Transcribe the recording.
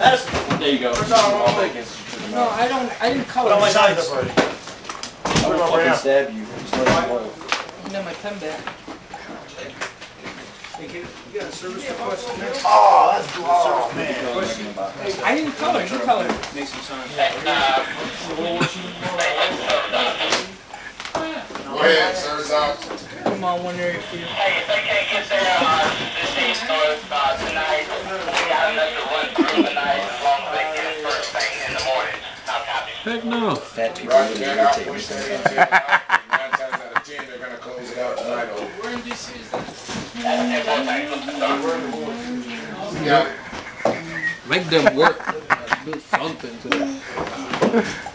That's, There you go. Where's our wrong leg? No, I don't, I didn't put color on my it. signs. I'm gonna fucking stab you. Just let me know. You know my pen back. You got a service request in there? Oh, that's, oh, man. I didn't color, you colored. Make some signs. Go ahead, service out. Come on, one area for you. Hey, if they can't get there, Heck no. Fat people Roger really that, I'll irritate me push that sometimes. into it. Nine times out of ten, they're gonna close it out tonight. Oh. or- Where in DC is that? That's it, one thing. You got it. Make them work. Do something to them.